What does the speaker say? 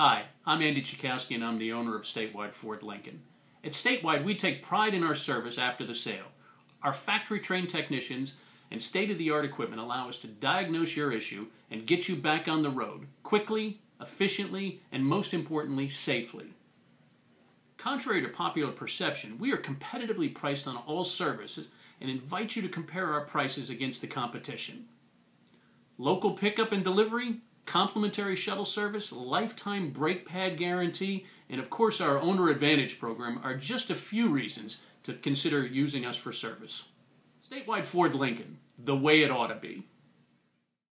Hi, I'm Andy Chakowski and I'm the owner of Statewide Ford Lincoln. At Statewide, we take pride in our service after the sale. Our factory trained technicians and state of the art equipment allow us to diagnose your issue and get you back on the road quickly, efficiently, and most importantly, safely. Contrary to popular perception, we are competitively priced on all services and invite you to compare our prices against the competition. Local pickup and delivery, complimentary shuttle service, lifetime brake pad guarantee, and of course our Owner Advantage program are just a few reasons to consider using us for service. Statewide Ford Lincoln, the way it ought to be.